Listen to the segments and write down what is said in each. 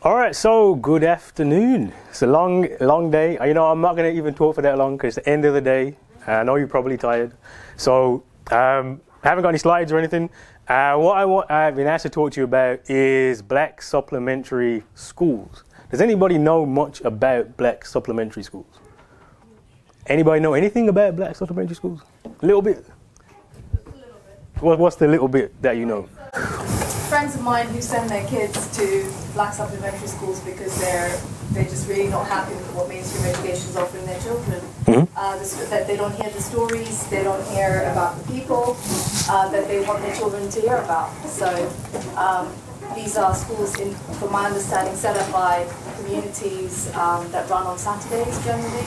All right, so good afternoon. It's a long, long day. You know, I'm not going to even talk for that long because it's the end of the day. I know you're probably tired. So, um, I haven't got any slides or anything. Uh, what I want, I've been asked to talk to you about is black supplementary schools. Does anybody know much about black supplementary schools? Anybody know anything about black supplementary schools? A little bit. A little bit. What, what's the little bit that you know? Friends of mine who send their kids to black supplementary schools because they're they're just really not happy with what mainstream education is offering their children. Mm-hmm. Uh, that they don't hear the stories, they don't hear about the people uh, that they want their children to hear about. So um, these are schools, in, from my understanding, set up by communities um, that run on Saturdays generally,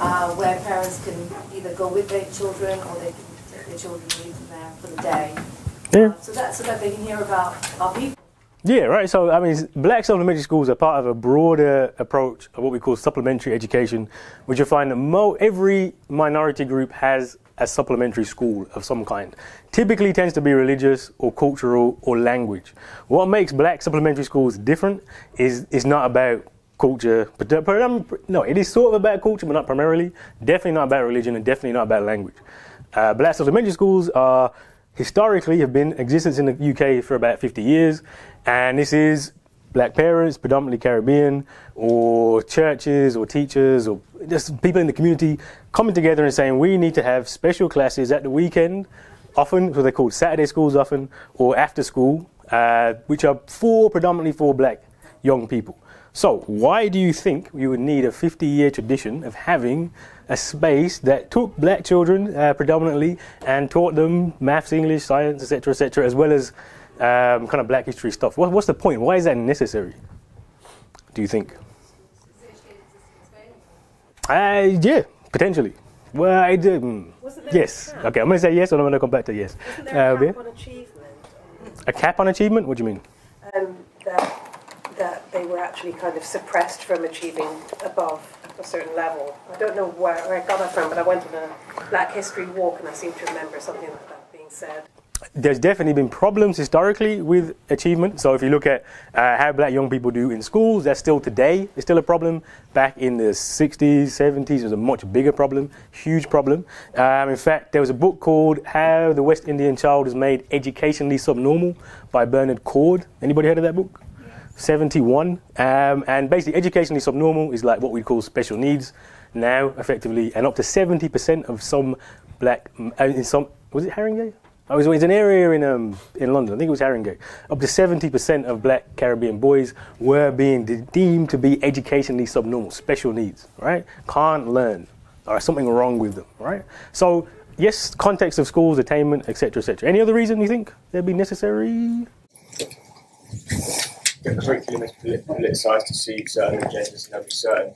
uh, where parents can either go with their children or they can take their children and leave them there for the day. Yeah. So that so that they can hear about our people. Yeah, right. So, I mean, black supplementary schools are part of a broader approach of what we call supplementary education, which you'll find that mo- every minority group has a supplementary school of some kind. Typically tends to be religious or cultural or language. What makes black supplementary schools different is it's not about culture, but, but no, it is sort of about culture, but not primarily. Definitely not about religion and definitely not about language. Uh, black supplementary schools are historically have been existence in the UK for about 50 years, and this is black parents, predominantly Caribbean, or churches or teachers or just people in the community coming together and saying we need to have special classes at the weekend, often, so they're called Saturday schools often, or after school, uh, which are for predominantly for black young people. So, why do you think you would need a 50 year tradition of having a space that took black children uh, predominantly and taught them maths, English, science, etc., etc., as well as um, kind of black history stuff? What, what's the point? Why is that necessary? Do you think? Uh, yeah, potentially. Well, I did. Mm, yes. Okay, I'm going to say yes, and I'm going to come back to yes. Wasn't there a uh, cap on achievement? A cap on achievement? What do you mean? Um, that that they were actually kind of suppressed from achieving above a certain level. I don't know where, where I got that from, but I went on a Black History walk and I seem to remember something like that being said. There's definitely been problems historically with achievement. So if you look at uh, how black young people do in schools, that's still today is still a problem. Back in the 60s, 70s, it was a much bigger problem, huge problem. Um, in fact, there was a book called "How the West Indian Child is Made Educationally Subnormal" by Bernard Coard. Anybody heard of that book? 71. Um, and basically, educationally subnormal is like what we call special needs now, effectively, and up to 70% of some black, uh, in some, was it Haringey? Oh, it was an area in, um, in London, I think it was Haringey. Up to 70% of black Caribbean boys were being de- deemed to be educationally subnormal, special needs, right? Can't learn, or something wrong with them, right? So, yes, context of schools, attainment, etc., etc. Any other reason you think they'd be necessary? The curriculum is politicised to suit certain agendas and there'll be certain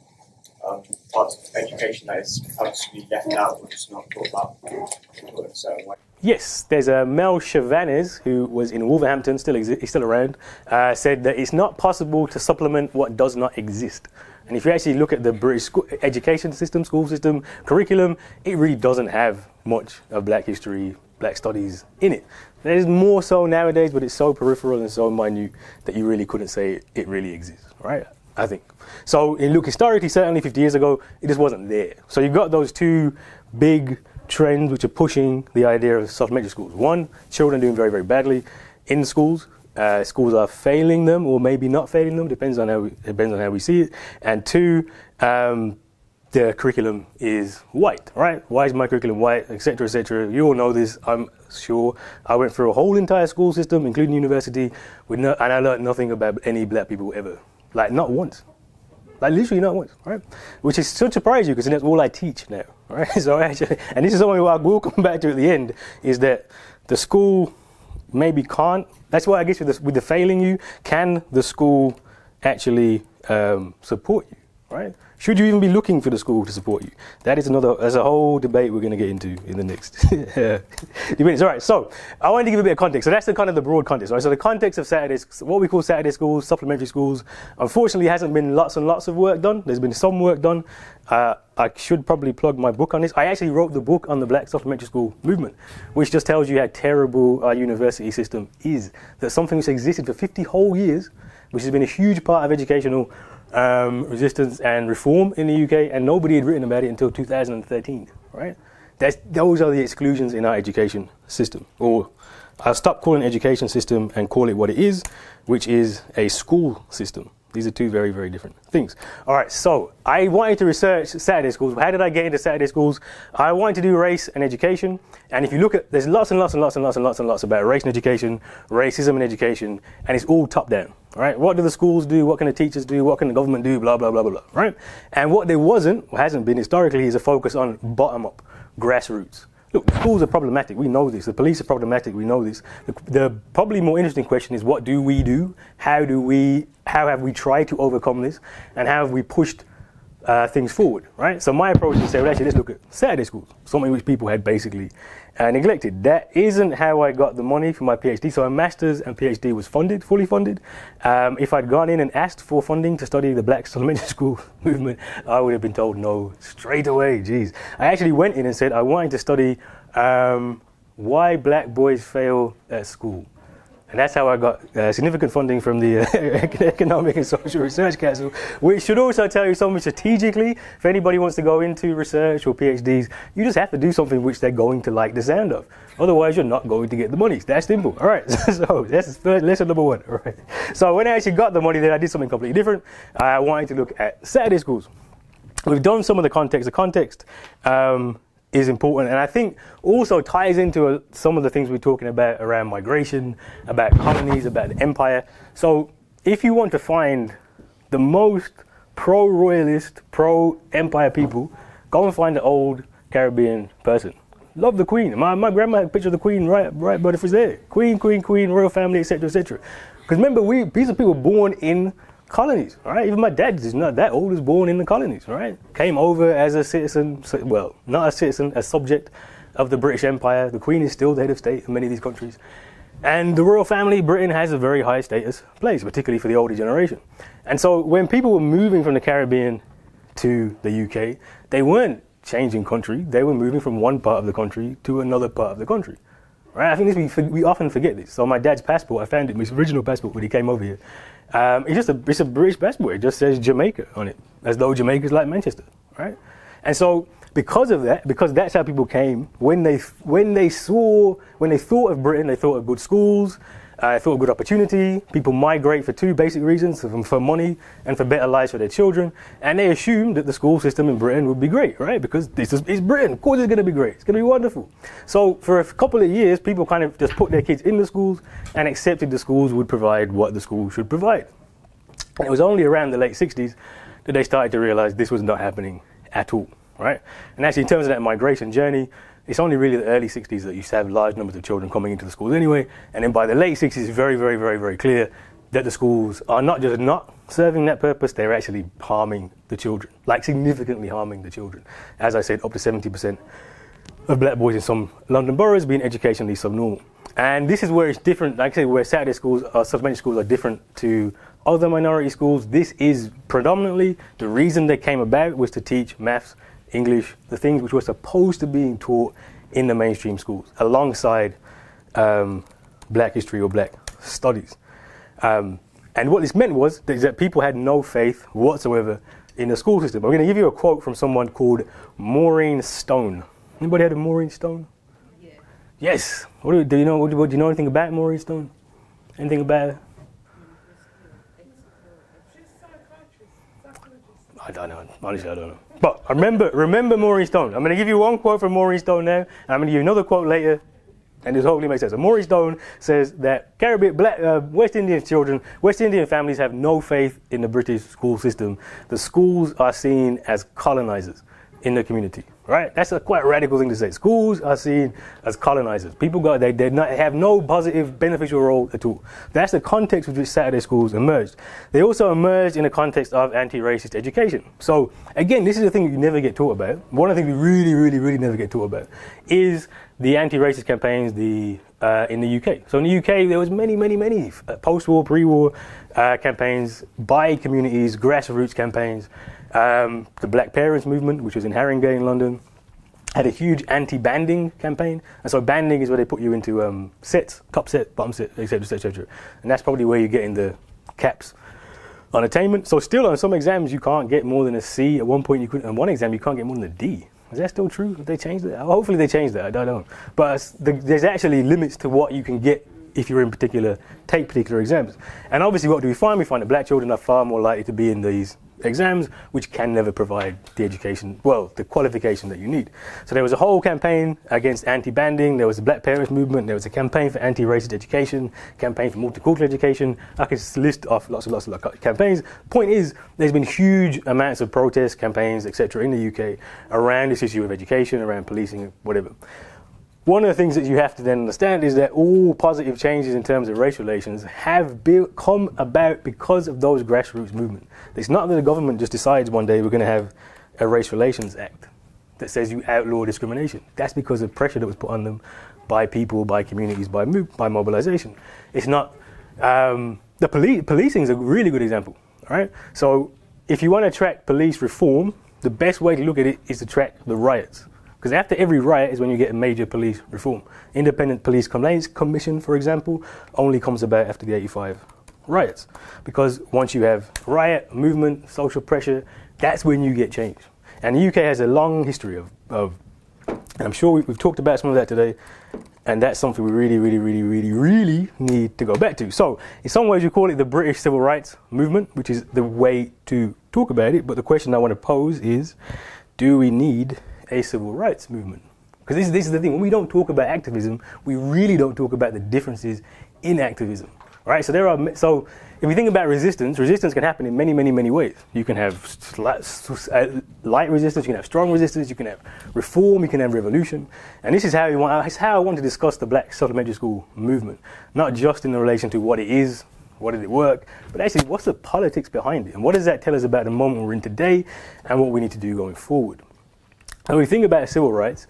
um, parts of education that is purposely left out or just not thought about in a certain way. Yes, there's a Mel Chevannes who was in Wolverhampton, still exi- he's still around, uh, said that it's not possible to supplement what does not exist. And if you actually look at the British school, education system, school system, curriculum, it really doesn't have much of black history, black studies in it. There's more so nowadays, but it's so peripheral and so minute that you really couldn't say it, really exists, right? I think. So, in look, historically, certainly 50 years ago, it just wasn't there. So, you've got those two big trends which are pushing the idea of supplementary schools. One, children doing very, very badly in schools. Uh, schools are failing them, or maybe not failing them, depends on how we, depends on how we see it. And two, um, the curriculum is white, right? Why is my curriculum white, etc., etc. You all know this, I'm sure. I went through a whole entire school system, including university, with no, and I learned nothing about any black people ever, like not once, like literally not once, right? Which is so surprise you because that's all I teach now, right? So actually, and this is something I will come back to at the end, is that the school maybe can't. That's why I guess with the, with the failing you, can the school actually um, support you, right? Should you even be looking for the school to support you? That is another, there's a whole debate we're going to get into in the next few minutes. All right, so I wanted to give a bit of context. So that's the kind of the broad context, right? So the context of Saturdays, what we call Saturday schools, supplementary schools, unfortunately hasn't been lots and lots of work done. There's been some work done. Uh, I should probably plug my book on this. I actually wrote the book on the black supplementary school movement, which just tells you how terrible our university system is. That something which existed for 50 whole years which has been a huge part of educational um, resistance and reform in the UK, and nobody had written about it until 2013, right? That's, those are the exclusions in our education system. Or I'll stop calling education system and call it what it is, which is a school system. These are two very, very different things. All right, so I wanted to research Saturday schools. How did I get into Saturday schools? I wanted to do race and education. And if you look at, there's lots and lots and lots and lots and lots and lots about race and education, racism and education, and it's all top down. Right? What do the schools do? What can the teachers do? What can the government do? Blah, blah, blah, blah, blah. Right? And what there wasn't, or hasn't been historically, is a focus on bottom up, grassroots. Look, schools are problematic. We know this. The police are problematic. We know this. The, the, probably more interesting question is what do we do? How do we? How have we tried to overcome this? And how have we pushed uh, things forward? Right. So my approach is to say, well, actually, let's look at Saturday schools, something which people had basically uh, neglected. That isn't how I got the money for my PhD. So my master's and PhD was funded, fully funded. Um, if I'd gone in and asked for funding to study the Black Supplementary School movement, I would have been told no straight away. Jeez, I actually went in and said I wanted to study um, why black boys fail at school. And that's how I got uh, significant funding from the uh, Economic and Social Research Council, which should also tell you something strategically. If anybody wants to go into research or PhDs, you just have to do something which they're going to like the sound of. Otherwise, you're not going to get the money. It's that simple. All right. so that's lesson number one. All right. So when I actually got the money, then I did something completely different. I wanted to look at Saturday schools. We've done some of the context. The context. Um, is important. And I think also ties into uh, some of the things we're talking about around migration, about colonies, about the empire. So if you want to find the most pro royalist, pro empire people, go and find the old Caribbean person. Love the Queen. My, my grandma had a picture of the Queen right, right, but if it's there. Queen, Queen, Queen, royal family, etc., etc. Because remember, we these are people born in colonies, right? Even my dad is not that old, was born in the colonies, right? Came over as a citizen, well, not a citizen, a subject of the British Empire. The Queen is still the head of state in many of these countries. And the royal family, Britain has a very high status place, particularly for the older generation. And so when people were moving from the Caribbean to the UK, they weren't changing country, they were moving from one part of the country to another part of the country. Right? I think this, we, we often forget this. So my dad's passport, I found it, his original passport when he came over here. Um, it's just a it's a British passport. It just says Jamaica on it, as though Jamaica is like Manchester, right? And so because of that, because that's how people came when they when they saw when they thought of Britain, they thought of good schools, uh, they thought of good opportunity. People migrate for two basic reasons: for money and for better lives for their children. And they assumed that the school system in Britain would be great, right? Because this is it's Britain. Of course, it's going to be great. It's going to be wonderful. So for a couple of years, people kind of just put their kids in the schools and accepted the schools would provide what the school should provide. And it was only around the late 60s that they started to realize this was not happening at all, right? And actually, in terms of that migration journey, it's only really the early 60s that you have large numbers of children coming into the schools anyway. And then by the late 60s, it's very, very, very, very clear that the schools are not just not serving that purpose, they're actually harming the children, like significantly harming the children. As I said, up to 70% of black boys in some London boroughs being educationally subnormal. And this is where it's different, like I say, where Saturday schools, uh, or supplementary schools are different to other minority schools. This is predominantly the reason they came about was to teach maths, English, the things which were supposed to be taught in the mainstream schools alongside um, black history or black studies. Um, and what this meant was that, that people had no faith whatsoever in the school system. I'm going to give you a quote from someone called Maureen Stone. Anybody heard of Maureen Stone? Yeah. Yes. What do, do you know? do you know anything about Maureen Stone? Anything about her? I don't know. Honestly, I don't know. But remember, remember Maureen Stone. I'm going to give you one quote from Maureen Stone now, and I'm going to give you another quote later, and this hopefully makes sense. So Maureen Stone says that Caribbean, black, uh, West Indian children, West Indian families have no faith in the British school system. The schools are seen as colonizers in the community right? That's a quite radical thing to say. Schools are seen as colonizers. People go, they, they not, have no positive, beneficial role at all. That's the context with which Saturday schools emerged. They also emerged in the context of anti-racist education. So again, this is the thing you never get taught about. One of the things we really, really, really never get taught about is the anti-racist campaigns the, uh, in the UK. So in the UK, there was many, many, many uh, post-war, pre-war uh, campaigns by communities, grassroots campaigns um, the Black Parents Movement, which was in Haringey in London, had a huge anti-banding campaign. And so banding is where they put you into um, sets, top set, bottom set, etc., etc. And that's probably where you're getting the caps on attainment. So still on some exams you can't get more than a C. At one point you could on one exam you can't get more than a D. Is that still true? Have they changed that? Hopefully they changed that. I don't know. But the, there's actually limits to what you can get if you're in particular take particular exams. And obviously, what do we find? We find that black children are far more likely to be in these exams, which can never provide the education, well, the qualification that you need. So there was a whole campaign against anti-banding. There was a Black Parents Movement. There was a campaign for anti-racist education, campaign for multicultural education. I could list off lots and lots of campaigns. Point is, there's been huge amounts of protests, campaigns, etc., in the UK around this issue of education, around policing, whatever. One of the things that you have to then understand is that all positive changes in terms of race relations have come about because of those grassroots movements. It's not that the government just decides one day we're going to have a race relations act that says you outlaw discrimination. That's because of pressure that was put on them by people, by communities, by by mobilization. It's not um, the. Policing is a really good example, right? So if you want to track police reform, the best way to look at it is to track the riots. Because after every riot is when you get a major police reform. Independent Police Complaints Commission, for example, only comes about after the 85 riots. Because once you have riot, movement, social pressure, that's when you get change. And the UK has a long history of, of and I'm sure we've talked about some of that today, and that's something we really, really, really, really, really need to go back to. So, in some ways, you call it the British Civil Rights Movement, which is the way to talk about it. But the question I want to pose is do we need a civil rights movement. Because this, this is the thing, when we don't talk about activism, we really don't talk about the differences in activism. Right? So there are so if you think about resistance, resistance can happen in many, many, many ways. You can have uh, light resistance, you can have strong resistance, you can have reform, you can have revolution. And this is how, we want, this is how I want to discuss the black supplementary school movement, not just in relation to what it is, what did it work, but actually what's the politics behind it, and what does that tell us about the moment we're in today and what we need to do going forward. When we think about civil rights,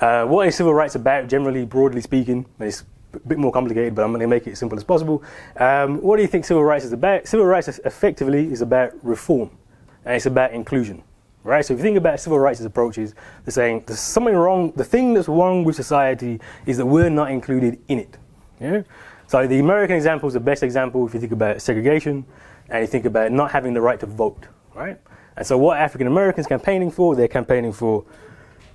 uh, what is civil rights about, generally, broadly speaking? It's a bit more complicated, but I'm going to make it as simple as possible. Um, what do you think civil rights is about? Civil rights effectively is about reform, and it's about inclusion. Right? So if you think about civil rights approaches, they're saying there's something wrong. The thing that's wrong with society is that we're not included in it. Yeah? So the American example is the best example if you think about segregation and you think about not having the right to vote. Right? And so, what African Americans campaigning for? They're campaigning for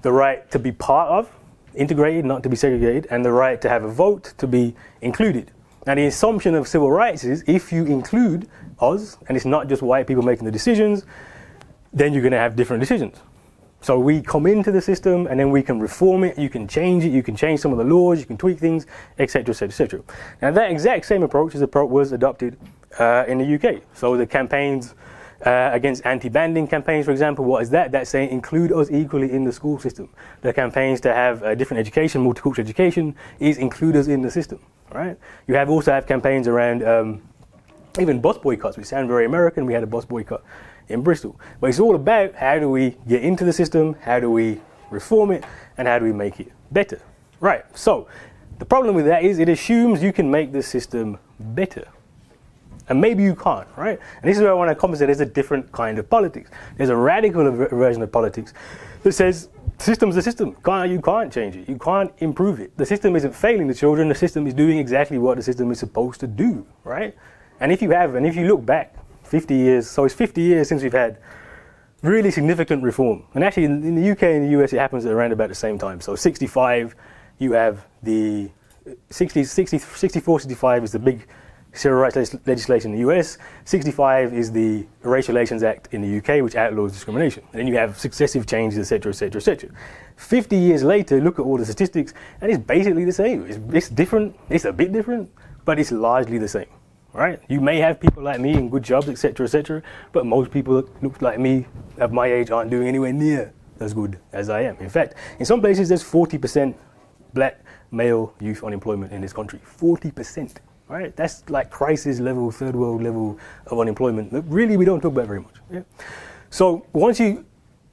the right to be part of, integrated, not to be segregated, and the right to have a vote to be included. Now, the assumption of civil rights is if you include us, and it's not just white people making the decisions, then you're going to have different decisions. So we come into the system and then we can reform it, you can change it, you can change some of the laws, you can tweak things, etc., etc., etc. Now that exact same approach was adopted uh, in the UK. So the campaigns uh, against anti-banding campaigns, for example, what is that? That's saying include us equally in the school system. The campaigns to have uh, different education, multicultural education, is include us in the system. Right? You have also have campaigns around um, even bus boycotts, We sound very American. We had a bus boycott in Bristol, but it's all about how do we get into the system, how do we reform it, and how do we make it better. Right. So the problem with that is it assumes you can make the system better. And maybe you can't, right? And this is where I want to compensate. There's a different kind of politics. There's a radical version of politics that says system's the system. Can't, you can't change it. You can't improve it. The system isn't failing the children. The system is doing exactly what the system is supposed to do, right? And if you have, and if you look back 50 years, so it's 50 years since we've had really significant reform. And actually, in, in the UK and the US, it happens at around about the same time. So 65, you have the 60, 60, 64, 65 is the big civil rights legislation in the US. 65 is the Racial Relations Act in the UK, which outlaws discrimination. And then you have successive changes, etc., etc., etc. 50 years later, look at all the statistics, and it's basically the same. It's, it's different, it's a bit different, but it's largely the same. Right? You may have people like me in good jobs, etc., etc., but most people that look like me at my age aren't doing anywhere near as good as I am. In fact, in some places, there's 40% black male youth unemployment in this country. 40% right? That's like crisis level, third world level of unemployment that really we don't talk about very much. Yeah? So once you,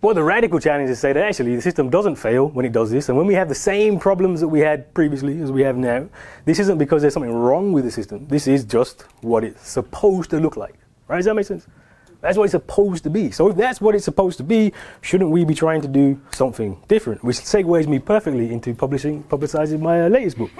what the radical challenge is say that actually the system doesn't fail when it does this, and when we have the same problems that we had previously as we have now, this isn't because there's something wrong with the system. This is just what it's supposed to look like. Right? Does that make sense? That's what it's supposed to be. So if that's what it's supposed to be, shouldn't we be trying to do something different? Which segues me perfectly into publishing, publicizing my uh, latest book.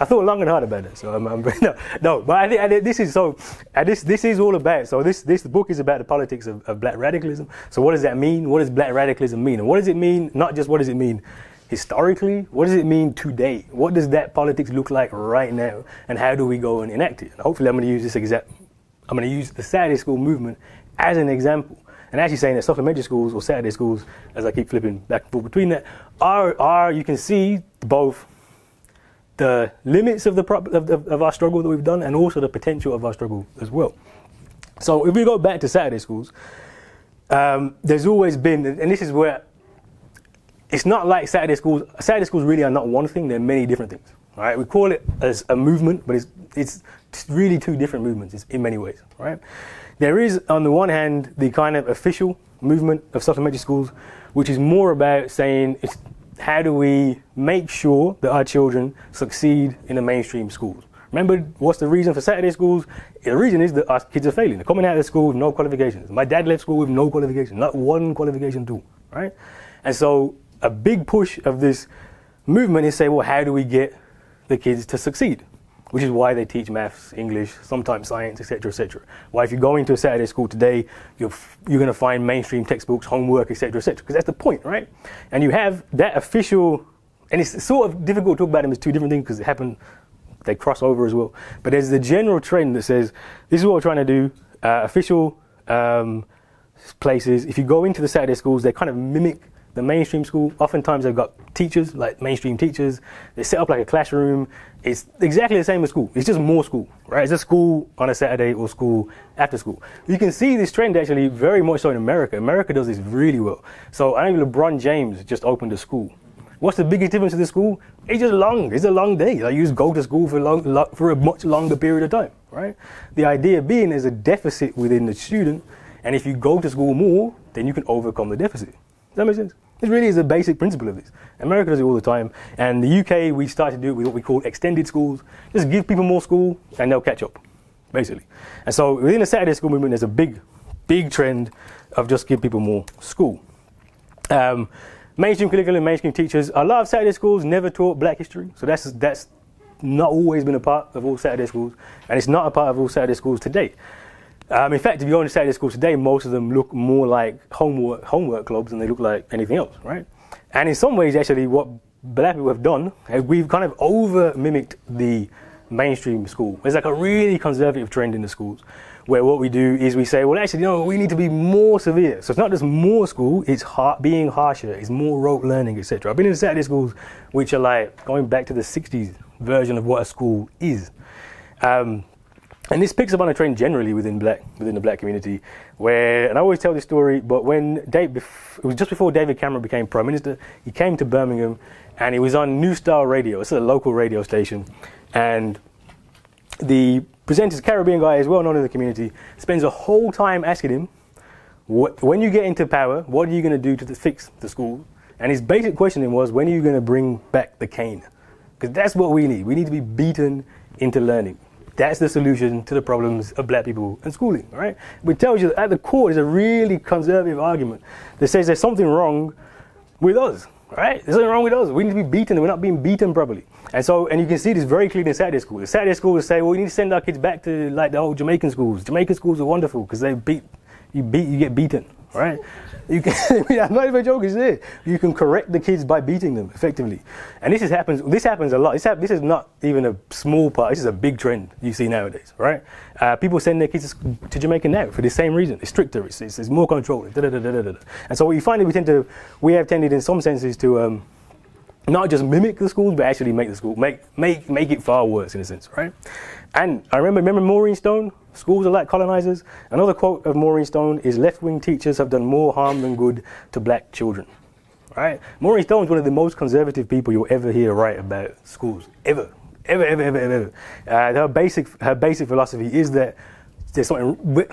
I thought long and hard about it. So I'm, I'm no, no, but I think, this is so. And this this is all about. So this this book is about the politics of, of black radicalism. So what does that mean? What does black radicalism mean? And what does it mean? Not just what does it mean historically, what does it mean today? What does that politics look like right now? And how do we go and enact it? And hopefully, I'm going to use this exact. I'm going to use the Saturday school movement as an example. And actually saying that supplementary schools or Saturday schools, as I keep flipping back and forth between that, are, are you can see both the limits of, the pro- of, of, of our struggle that we've done and also the potential of our struggle as well. So if we go back to Saturday schools, um, there's always been, and this is where it's not like Saturday schools. Saturday schools really are not one thing. They're many different things. Right? We call it as a movement, but it's it's really two different movements in many ways. Right? There is, on the one hand, the kind of official movement of supplementary schools, which is more about saying how do we make sure that our children succeed in the mainstream schools. Remember, what's the reason for Saturday schools? The reason is that our kids are failing. They're coming out of school with no qualifications. My dad left school with no qualification, not one qualification at right? And so a big push of this movement is say, well, how do we get the kids to succeed? Which is why they teach maths, English, sometimes science, etc., etc. Why, if you go into a Saturday school today, you're, you're going to find mainstream textbooks, homework, etc., etc. Because that's the point, right? And you have that official, and it's sort of difficult to talk about them as two different things because it happened, they cross over as well. But there's the general trend that says this is what we're trying to do. Uh, official um, places, if you go into the Saturday schools, they kind of mimic the mainstream school, oftentimes they've got teachers, like mainstream teachers. They set up like a classroom. It's exactly the same as school. It's just more school, right? It's just school on a Saturday or school after school. You can see this trend actually very much so in America. America does this really well. So I think LeBron James just opened a school. What's the biggest difference in the school? It's just long. It's a long day. Like you just go to school for long, for a much longer period of time, right? The idea being there's a deficit within the student, and if you go to school more, then you can overcome the deficit. Does that make sense? It really is a basic principle of this. America does it all the time. And the UK, we started to do it with what we call extended schools. Just give people more school and they'll catch up, basically. And so within the Saturday school movement, there's a big, big trend of just give people more school. Um, mainstream curriculum, mainstream teachers. A lot of Saturday schools never taught black history. So that's, that's not always been a part of all Saturday schools. And it's not a part of all Saturday schools today. Um, in fact, if you go into Saturday school today, most of them look more like homework homework clubs than they look like anything else, right? And in some ways, actually, what black people have done, we've kind of over mimicked the mainstream school. There's like a really conservative trend in the schools where what we do is we say, well, actually, you know, we need to be more severe. So it's not just more school, it's being harsher, it's more rote learning, etc. I've been in Saturday schools which are like going back to the 60s version of what a school is. Um, and this picks up on a trend generally within black within the black community, where and I always tell this story. But when Dave, it was just before David Cameron became prime minister, he came to Birmingham, and he was on New Style Radio. It's a local radio station, and the presenter, Caribbean guy, is well known in the community, spends a whole time asking him, when you get into power, what are you going to do to fix the school? And his basic questioning was, when are you going to bring back the cane? Because that's what we need. We need to be beaten into learning. That's the solution to the problems of black people and schooling, right? Which tells you that at the core is a really conservative argument that says there's something wrong with us, right? There's something wrong with us. We need to be beaten. We're not being beaten properly. And so, and you can see this very clearly in Saturday school. The Saturday schools say, well, we need to send our kids back to like the old Jamaican schools. Jamaican schools are wonderful because they beat, you beat, you get beaten, right? You can, I'm not even joking. There, you can correct the kids by beating them effectively, and this is happens. This happens a lot. This, this is not even a small part. This is a big trend you see nowadays, right? Uh, people send their kids to Jamaica now for the same reason. It's stricter. It's, it's, it's more controlled. And so you find is we tend to, we have tended in some senses to. Um, not just mimic the schools, but actually make the school make make make it far worse in a sense, right? And I remember remember Maureen Stone, schools are like colonizers. Another quote of Maureen Stone is left-wing teachers have done more harm than good to black children. Right? Maureen Stone is one of the most conservative people you'll ever hear write about schools, ever, ever, ever, ever, ever. Uh, her basic her basic philosophy is that there's something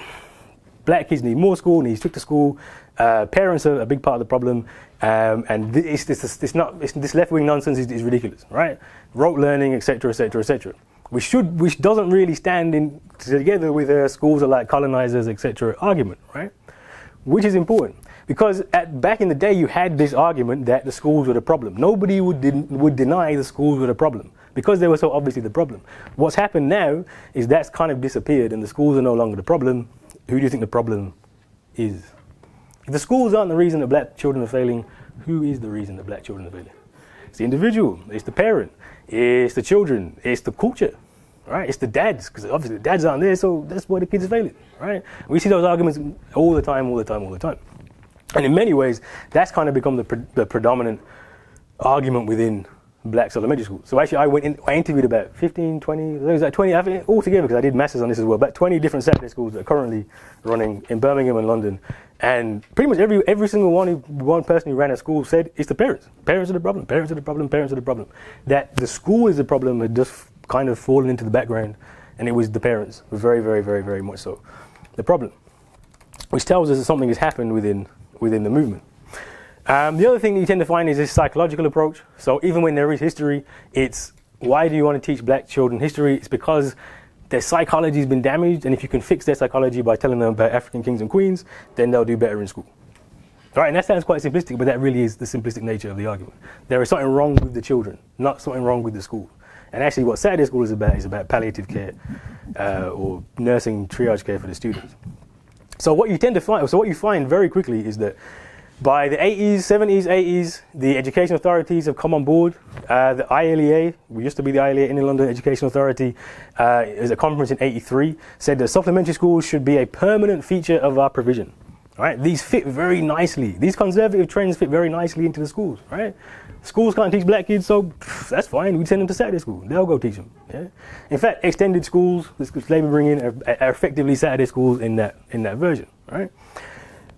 black kids need more school, need stricter school. Uh, parents are a big part of the problem, um, and this, this, this, not, this left wing nonsense is, is, ridiculous, right? Rote learning, etc., etc., etc. which should which doesn't really stand in together with uh, schools are like colonizers, etc. argument, right? Which is important because at, back in the day you had this argument that the schools were the problem. Nobody would would deny the schools were the problem because they were so obviously the problem. What's happened now is that's kind of disappeared and the schools are no longer the problem. Who do you think the problem is? If the schools aren't the reason that black children are failing, who is the reason that black children are failing? It's the individual, it's the parent, it's the children, it's the culture, right? It's the dads, because obviously the dads aren't there, so that's why the kids are failing, right? We see those arguments all the time, all the time, all the time. And in many ways, that's kind of become the, pre- the predominant argument within black supplementary school. So actually, I went in, I interviewed about 15, 20, there was like 20, I think altogether, because I did masters on this as well, about 20 different Saturday schools that are currently running in Birmingham and London. And pretty much every every single one one person who ran a school said it's the parents. Parents are the problem. Parents are the problem. Parents are the problem. That the school is the problem had just kind of fallen into the background, and it was the parents, very, very, very, very much so, the problem. Which tells us that something has happened within within the movement. Um, the other thing that you tend to find is this psychological approach. So even when there is history, it's why do you want to teach black children history? It's because their psychology has been damaged, and if you can fix their psychology by telling them about African kings and queens, then they'll do better in school. Right, and that sounds quite simplistic, but that really is the simplistic nature of the argument. There is something wrong with the children, not something wrong with the school. And actually, what Saturday school is about is about palliative care uh, or nursing triage care for the students. So what you tend to find, so what you find very quickly is that by the 80s, 70s, 80s, the education authorities have come on board. Uh, the ILEA, we used to be the ILEA, Inner London Education Authority, uh, is a conference in 83, said that supplementary schools should be a permanent feature of our provision. Right? These fit very nicely. These conservative trends fit very nicely into the schools. Right? Schools can't teach black kids, so pff, that's fine. We send them to Saturday school. They'll go teach them. Yeah? In fact, extended schools, which Labour bring in, are, are effectively Saturday schools in that in that version. Right?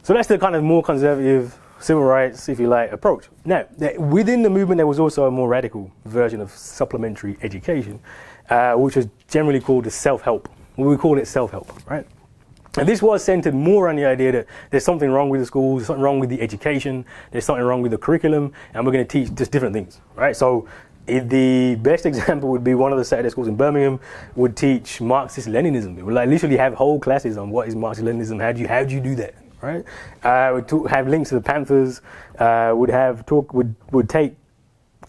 So that's the kind of more conservative civil rights, if you like, approach. Now, within the movement, there was also a more radical version of supplementary education, uh, which was generally called the self-help. We call it self-help, right? And this was centered more on the idea that there's something wrong with the schools, there's something wrong with the education, there's something wrong with the curriculum, and we're going to teach just different things, right? So the best example would be one of the Saturday schools in Birmingham would teach Marxist Leninism. It would like literally have whole classes on what is Marxist Leninism, how do you how do you do that, right? Uh, would talk, have links to the Panthers. Uh, would have talk. Would would take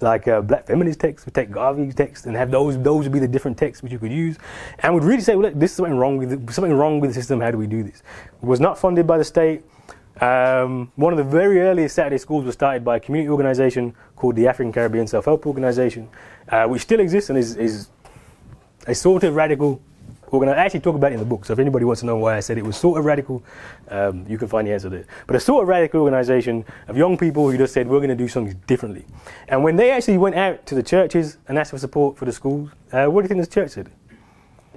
like uh, black feminist texts. Would take Garvey's texts, and have those. Those would be the different texts which you could use, and would really say, well, look, this is something wrong with it, something wrong with the system. How do we do this? It was not funded by the state. Um, one of the very earliest Saturday schools was started by a community organization called the African Caribbean Self Help Organization, uh, which still exists and is, is a sort of radical organization. to actually talk about it in the book, so if anybody wants to know why I said it was sort of radical, um, you can find the answer there. But a sort of radical organization of young people who just said, we're going to do something differently. And when they actually went out to the churches and asked for support for the schools, uh, what do you think the church said?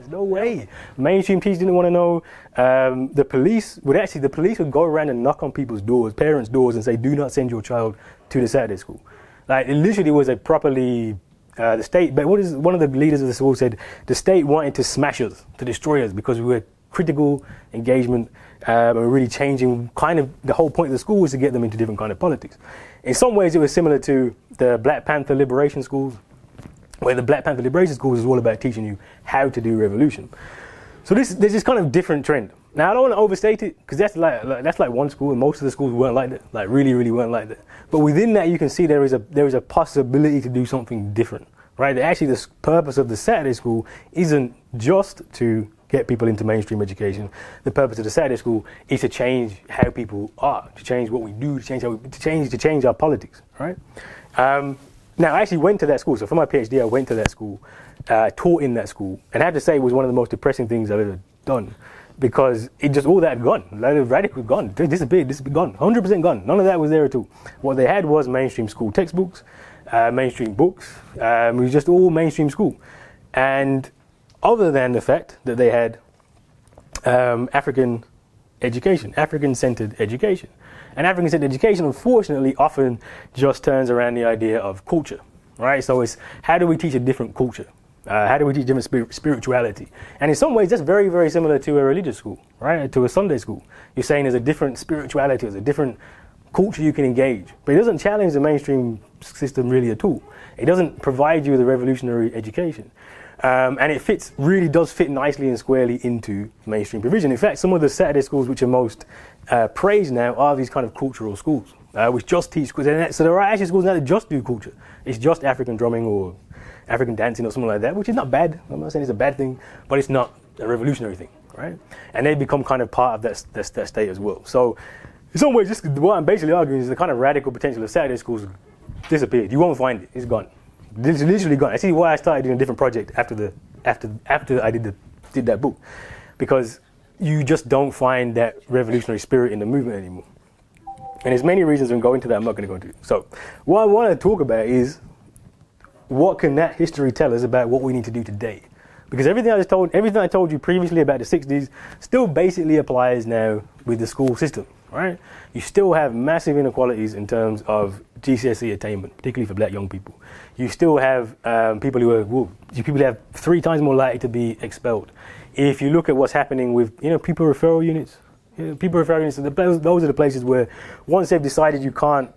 There's no way. Mainstream teachers didn't want to know. Um, the police would actually, the police would go around and knock on people's doors, parents' doors, and say, "Do not send your child to the Saturday school." Like it literally was a properly uh, the state. But what is one of the leaders of the school said? The state wanted to smash us, to destroy us, because we were critical engagement um, and really changing. Kind of the whole point of the school was to get them into different kind of politics. In some ways, it was similar to the Black Panther liberation schools where the Black Panther Liberation Schools is all about teaching you how to do revolution. So this, there's this kind of different trend. Now I don't want to overstate it because that's like, like, that's like one school, and most of the schools weren't like that, like really, really weren't like that. But within that, you can see there is a there is a possibility to do something different, right? Actually, the purpose of the Saturday school isn't just to get people into mainstream education. The purpose of the Saturday school is to change how people are, to change what we do, to change how we, to change to change our politics, right? Um, now, I actually went to that school. So for my PhD, I went to that school, uh, taught in that school, and I have to say it was one of the most depressing things I've ever done because it just all that gone, like radical gone, disappeared, disappeared, gone, hundred percent gone. None of that was there at all. What they had was mainstream school textbooks, uh, mainstream books. Um, it was just all mainstream school, and other than the fact that they had um, African education, African-centered education. And African-centered education, unfortunately, often just turns around the idea of culture, right? So it's how do we teach a different culture? Uh, how do we teach spir- spirituality? And in some ways, that's very, very similar to a religious school, right? To a Sunday school. You're saying there's a different spirituality, there's a different culture you can engage. But it doesn't challenge the mainstream system really at all. It doesn't provide you with a revolutionary education. Um, and it fits, really does fit nicely and squarely into mainstream provision. In fact, some of the Saturday schools which are most uh, praised now are these kind of cultural schools, uh, which just teach. So there are actually schools now that just do culture. It's just African drumming or African dancing or something like that, which is not bad. I'm not saying it's a bad thing, but it's not a revolutionary thing, right? And they become kind of part of that, that, that state as well. So in some ways, just what I'm basically arguing is the kind of radical potential of Saturday schools disappeared. You won't find it. It's gone. It's literally gone. I see why I started doing a different project after the after after I did the did that book, because you just don't find that revolutionary spirit in the movement anymore. And there's many reasons we can go into that. I'm not going to go into. So, what I want to talk about is what can that history tell us about what we need to do today? Because everything I just told, everything I told you previously about the 60s, still basically applies now with the school system, right? You still have massive inequalities in terms of GCSE attainment, particularly for black young people. You still have um, people who are well, people who have three times more likely to be expelled. If you look at what's happening with you know pupil referral units, you know, pupil referral units, those are the places where once they've decided you can't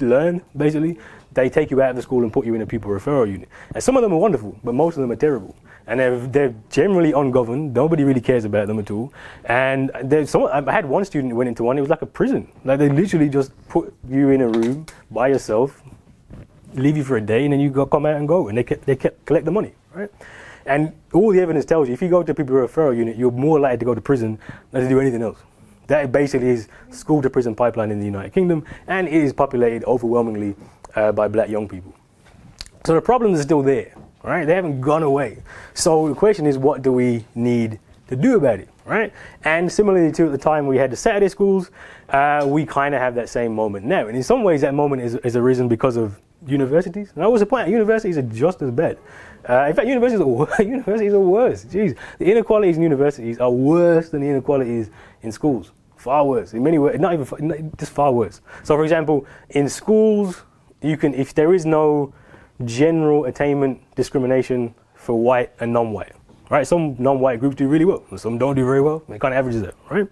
learn, basically, they take you out of the school and put you in a pupil referral unit. And some of them are wonderful, but most of them are terrible. And they're, they're generally ungoverned. Nobody really cares about them at all. And there's some, I had one student who went into one, it was like a prison. Like they literally just put you in a room by yourself, leave you for a day, and then you go, come out and go. And they, kept, they kept, collect the money, right? And all the evidence tells you if you go to a pupil referral unit, you're more likely to go to prison than to do anything else. That basically is school to prison pipeline in the United Kingdom, and it is populated overwhelmingly uh, by black young people. So the problems are still there, right? They haven't gone away. So the question is, what do we need to do about it, right? And similarly to at the time we had the Saturday schools, uh, we kind of have that same moment now. And in some ways, that moment is, is arisen because of universities. And I was the point, universities are just as bad. Uh, in fact, universities are, universities are worse. Jeez, the inequalities in universities are worse than the inequalities in schools. Far worse. In many ways, not even just far worse. So, for example, in schools, you can if there is no general attainment discrimination for white and non-white, right? Some non-white groups do really well, some don't do very well. It kind of averages out, right?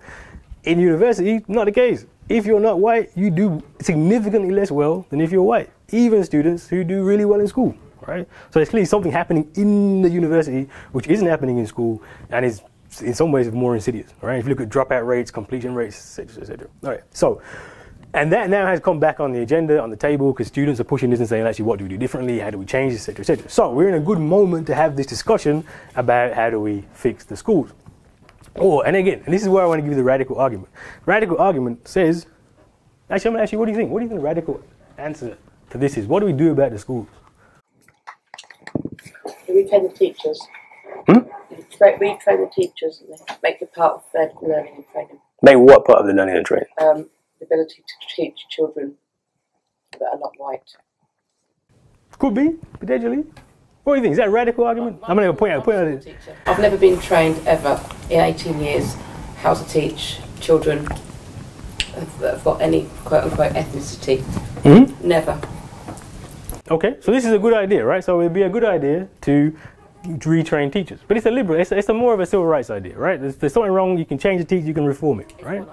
In university, not the case. If you're not white, you do significantly less well than if you're white. Even students who do really well in school, right? So there's clearly something happening in the university which isn't happening in school and is in some ways more insidious, right? If you look at dropout rates, completion rates, etc., etc. All right. So and that now has come back on the agenda, on the table, because students are pushing this and saying, actually, what do we do differently? How do we change, etc., etc. So we're in a good moment to have this discussion about how do we fix the schools. Or, and again, and this is where I want to give you the radical argument. Radical argument says, actually, I'm going to ask you, what do you think? What do you think the radical answer to this is? What do we do about the schools? We train the teachers. Hmm? We train the teachers and make it part of their learning and training. Make what part of the learning and training? Um, ability to teach children that are not white. Could be, potentially. What do you think? Is that a radical argument? I'm going to point out, point out it. I've never been trained ever in 18 years how to teach children that have got any quote unquote ethnicity. Mm-hmm. Never. Okay, so this is a good idea, right? So it'd be a good idea to retrain teachers. But it's a liberal, it's, a, it's a more of a civil rights idea, right? There's, there's something wrong, you can change the teacher, you can reform it, right?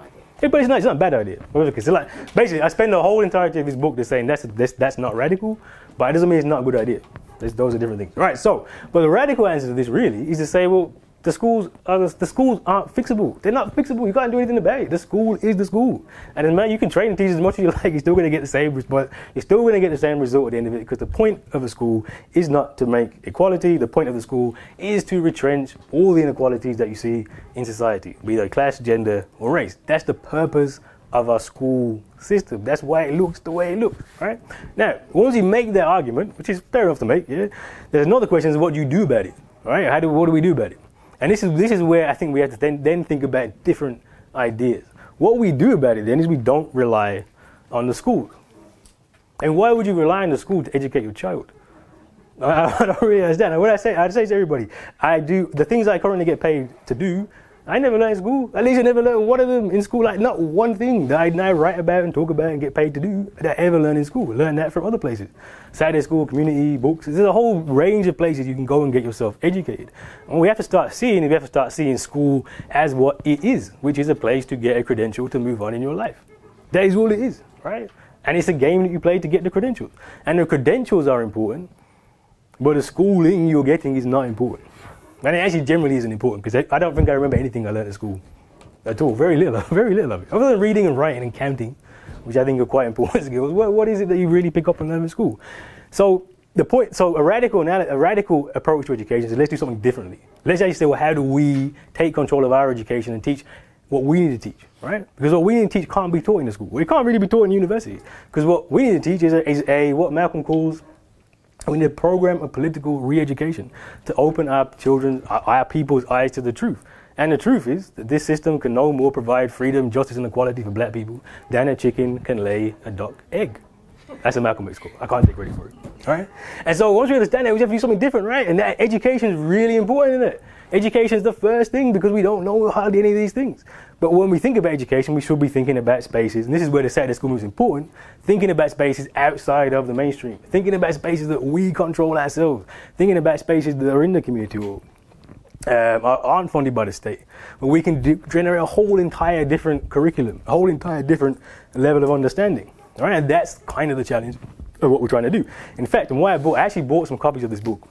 Yeah, but it's not, it's not a bad idea. Because like, basically, I spend the whole entirety of his book just saying that's, that's, that's not radical, but it doesn't mean it's not a good idea. those are different things. Right, so, but the radical answer to this really is to say, well, the schools are the schools aren't fixable. They're not fixable. You can't do anything about it. The school is the school, and man, you can train and teach as much as you like. You're still going to get the same, but you're still going to get the same result at the end of it because the point of a school is not to make equality. The point of the school is to retrench all the inequalities that you see in society, be they class, gender, or race. That's the purpose of our school system. That's why it looks the way it looks, right? Now, once you make that argument, which is fair enough to make, yeah, there's another question: is what do you do about it, right? How do what do we do about it? And this is this is where I think we have to then, then think about different ideas. What we do about it then is we don't rely on the schools. And why would you rely on the school to educate your child? I, I don't really understand. What I say, I say to everybody, I do the things I currently get paid to do I never learned in school. At least I never learned one of them in school. Like not one thing that I now write about and talk about and get paid to do that I ever learned in school. Learn that from other places. Saturday school, community, books. There's a whole range of places you can go and get yourself educated. And we have to start seeing, we have to start seeing school as what it is, which is a place to get a credential to move on in your life. That is all it is, right? And it's a game that you play to get the credentials. And the credentials are important but the schooling you're getting is not important. And it actually generally isn't important because I, I don't think I remember anything I learned at school at all. Very little, very little of it. Other than reading and writing and counting, which I think are quite important skills. What, what is it that you really pick up and learn in school? So the point, so a radical, a radical approach to education is let's do something differently. Let's actually say, well, how do we take control of our education and teach what we need to teach, right? Because what we need to teach can't be taught in the school. It can't really be taught in university. Because what we need to teach is a, is a what Malcolm calls we need a program of political re-education to open up children, our, people's eyes to the truth. And the truth is that this system can no more provide freedom, justice, and equality for black people than a chicken can lay a duck egg. That's a Malcolm X quote. I can't take credit for it. All right? And so once we understand that, we have to do something different, right? And that education is really important, isn't it? Education is the first thing because we don't know hardly any of these things. But when we think about education, we should be thinking about spaces, and this is where the Saturday school is important, thinking about spaces outside of the mainstream, thinking about spaces that we control ourselves, thinking about spaces that are in the community or um, aren't funded by the state. But we can do, generate a whole entire different curriculum, a whole entire different level of understanding. All right, and that's kind of the challenge of what we're trying to do. In fact, and why I bought, I actually bought some copies of this book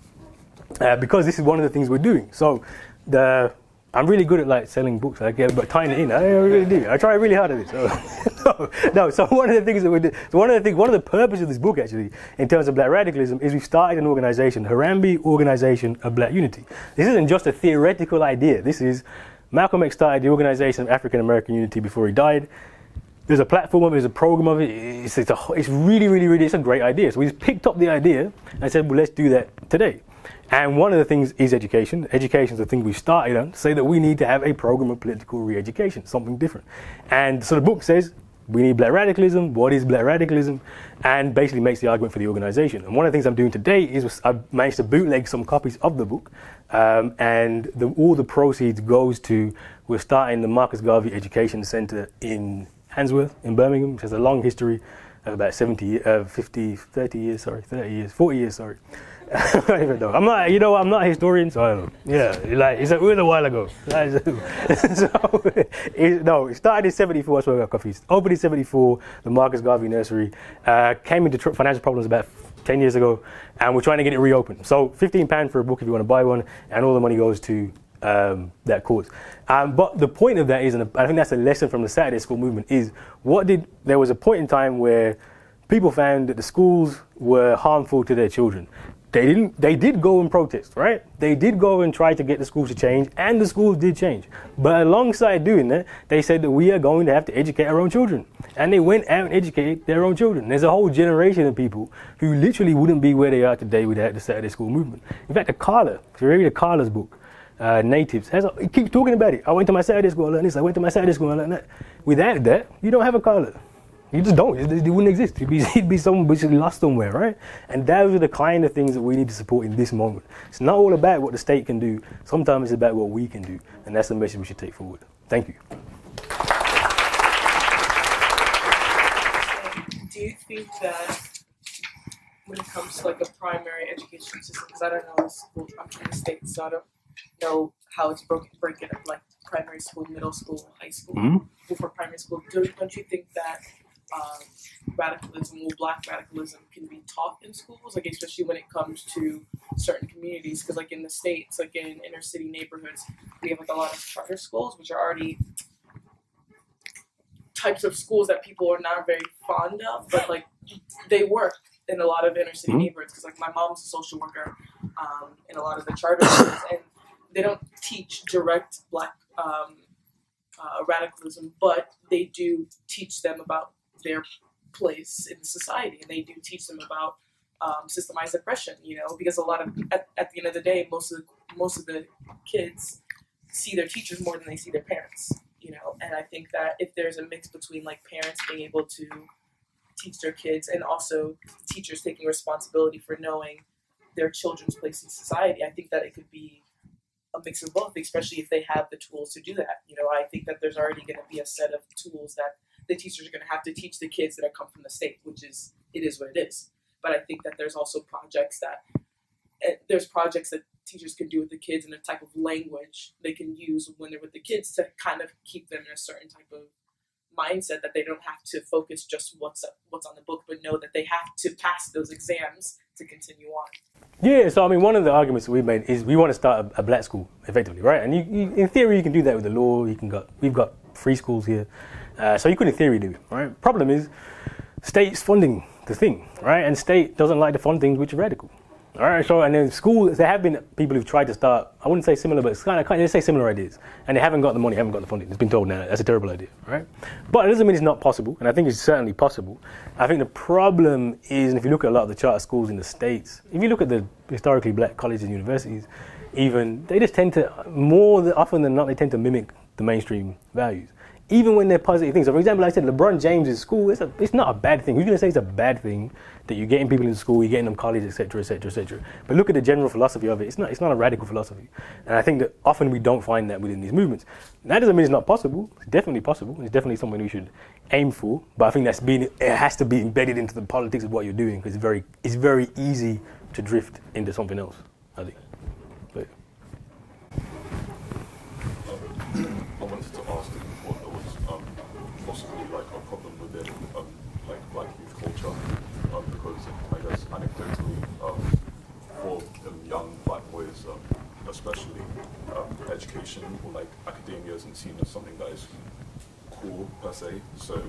uh, because this is one of the things we're doing. So the I'm really good at like selling books, I get, but tying it in, I really do. I try really hard at it. So, no, no, so one of the things that we do, so one of the things, one of the purposes of this book actually, in terms of black radicalism, is we've started an organization, Harambee Organization of Black Unity. This isn't just a theoretical idea. This is Malcolm X started the Organization of African American Unity before he died. There's a platform of it, there's a program of it. It's, it's, a, it's really, really, really, it's a great idea. So we just picked up the idea and said, well, let's do that today. And one of the things is education. Education is the thing we started on to say that we need to have a program of political re education, something different. And so the book says we need black radicalism. What is black radicalism? And basically makes the argument for the organization. And one of the things I'm doing today is I've managed to bootleg some copies of the book. Um, and the, all the proceeds goes to, we're starting the Marcus Garvey Education Center in Handsworth in Birmingham, which has a long history of about 70, uh, 50, 30 years, sorry, 30 years, 40 years, sorry. I don't even know. I'm not, you know, I'm not a historian, so I don't know. Yeah, like it's a, while ago. so, it, no, it started in '74. That's where I got confused. Opened in '74, the Marcus Garvey Nursery uh, came into tr- financial problems about 10 years ago, and we're trying to get it reopened. So, 15 pound for a book if you want to buy one, and all the money goes to um, that cause. Um, but the point of that is, and I think that's a lesson from the Saturday School movement, is what did there was a point in time where people found that the schools were harmful to their children they didn't they did go and protest right? They did go and try to get the schools to change and the schools did change. But alongside doing that they said that we are going to have to educate our own children. And they went out and educated their own children. There's a whole generation of people who literally wouldn't be where they are today without the saturday school movement. In fact Akala if you read Akala's book uh, natives has a, he keeps talking about it. I went to my saturday school and this i went to my saturday school and that. Without that you don't have Akala you just don't. It, it wouldn't exist. It'd be, it'd be someone which is lost somewhere, right? And those are the kind of things that we need to support in this moment. It's not all about what the state can do. Sometimes it's about what we can do, and that's the message we should take forward. Thank you. Do you think that when it comes to like a primary education system, because I don't know the school, I'm from the states, so I don't know how it's broken, breaking up like primary school, middle school, high school, mm-hmm. for primary school. Don't, don't you think that um, radicalism or black radicalism can be taught in schools, like especially when it comes to certain communities. Because like in the states, like in inner city neighborhoods, we have like a lot of charter schools, which are already types of schools that people are not very fond of, but like they work in a lot of inner city mm-hmm. neighborhoods. Because like my mom's a social worker um, in a lot of the charter schools, and they don't teach direct black um, uh, radicalism, but they do teach them about their place in society, and they do teach them about um, systemized oppression. You know, because a lot of at, at the end of the day, most of the, most of the kids see their teachers more than they see their parents. You know, and I think that if there's a mix between like parents being able to teach their kids and also teachers taking responsibility for knowing their children's place in society, I think that it could be a mix of both, especially if they have the tools to do that. You know, I think that there's already going to be a set of tools that the teachers are going to have to teach the kids that come from the state, which is it is what it is. But I think that there's also projects that eh, there's projects that teachers can do with the kids and a type of language they can use when they're with the kids to kind of keep them in a certain type of mindset that they don't have to focus just what's what's on the book, but know that they have to pass those exams to continue on. Yeah, so I mean, one of the arguments we've made is we want to start a, a black school, effectively, right? And you, you, in theory, you can do that with the law. You can got we've got free schools here, uh, so you could, in theory, do it, right? Problem is, state's funding the thing, right? And state doesn't like to fund things which are radical. All right, so and then schools, there have been people who've tried to start. I wouldn't say similar, but it's kind of, they say similar ideas, and they haven't got the money, haven't got the funding. It's been told now that's a terrible idea, right? But it doesn't mean it's not possible, and I think it's certainly possible. I think the problem is, and if you look at a lot of the charter schools in the states, if you look at the historically black colleges and universities, even they just tend to more often than not they tend to mimic the mainstream values even when they're positive things. So, for example, I said LeBron James' school, it's, a, it's not a bad thing. Who's going to say it's a bad thing that you're getting people into school, you're getting them college, etc., etc., etc. But look at the general philosophy of it. It's not, it's not a radical philosophy. And I think that often we don't find that within these movements. That doesn't mean it's not possible. It's definitely possible. It's definitely something we should aim for. But I think that's being, it has to be embedded into the politics of what you're doing because it's very, it's very easy to drift into something else, I think. But, I wanted to ask what there was um, possibly like a problem within um, like black youth culture um, because I guess anecdotally um, for um, young black boys um, especially um, education or like academia isn't seen as something that is cool per se so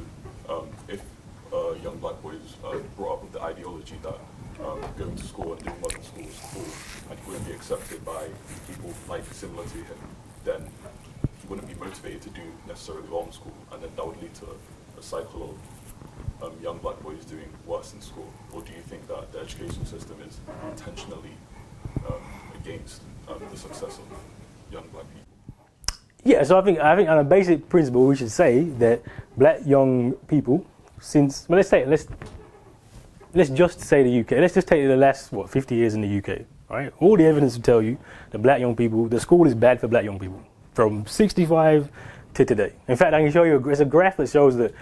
um, if uh, young black boys uh, brought up with the ideology that um, going to school and doing well in school is cool and he wouldn't be accepted by people like similar to him then he wouldn't be motivated to do necessarily well in school, and then that would lead to a cycle of um, young black boys doing worse in school? Or do you think that the education system is intentionally um, against um, the success of young black people? Yeah, so I think I think on a basic principle we should say that black young people, since well let's say let's let's just say the UK. Let's just take the last what 50 years in the UK. Right, all the evidence will tell you that black young people, the school is bad for black young people from 65 to today. In fact, I can show you a, there's a graph that shows that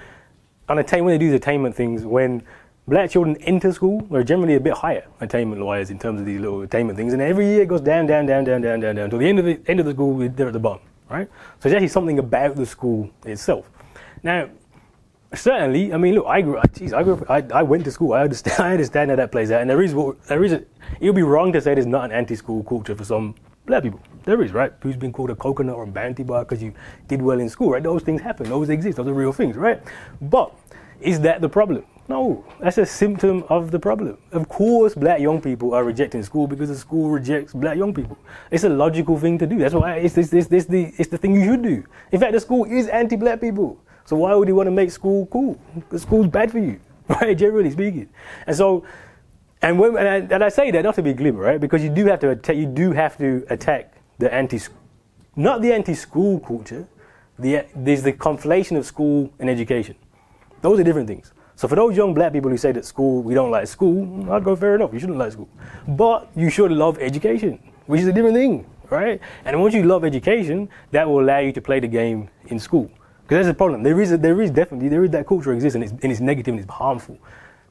on attain, when they do the attainment things, when black children enter school, they're generally a bit higher attainment-wise in terms of these little attainment things, and every year it goes down, down, down, down, down, down, down until the end of the end of the school, they're at the bottom, right? So it's actually something about the school itself. Now, certainly, I mean, look, I grew, geez, I grew up, I, I went to school. I understand, I understand how that plays out, and there is, there is, it would be wrong to say there's not an anti-school culture for some black people. There is, right? Who's been called a coconut or a bounty bar because you did well in school, right? Those things happen. Those exist. Those are real things, right? But is that the problem? No, that's a symptom of the problem. Of course, black young people are rejecting school because the school rejects black young people. It's a logical thing to do. That's why it's, it's, it's, it's, the, it's the thing you should do. In fact, the school is anti-black people. So why would you want to make school cool? Because school's bad for you, right? Generally speaking. And so and when and I, and I, say that not to be glib, right? Because you do have to attack, you do have to attack the anti, not the anti-school culture. The, there's the conflation of school and education. Those are different things. So for those young black people who say that school, we don't like school, I'd go fair enough. You shouldn't like school, but you should love education, which is a different thing, right? And once you love education, that will allow you to play the game in school. Because that's the problem. There is, a, there is definitely there is that culture exists, and it's, and it's negative and it's harmful.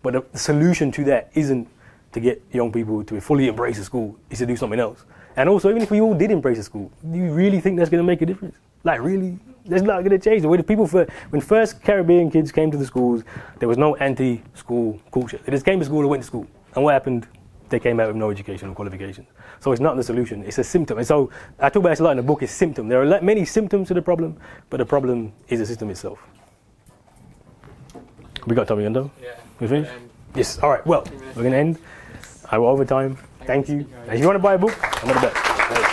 But the solution to that isn't to get young people to fully embrace the school is to do something else. And also, even if we all did embrace the school, do you really think that's going to make a difference? Like, really? That's not going to change. The way the people, for, when first Caribbean kids came to the schools, there was no anti school culture. They just came to school and went to school. And what happened? They came out with no educational qualifications. So it's not the solution, it's a symptom. And so I talk about this a lot in the book, it's symptom. There are many symptoms to the problem, but the problem is the system itself. We got Tommy Undo? Yeah. We finished? Yes. All right. Well, we're going to end. I will overtime. Thank you. If you want to buy a book, I'm going to bet.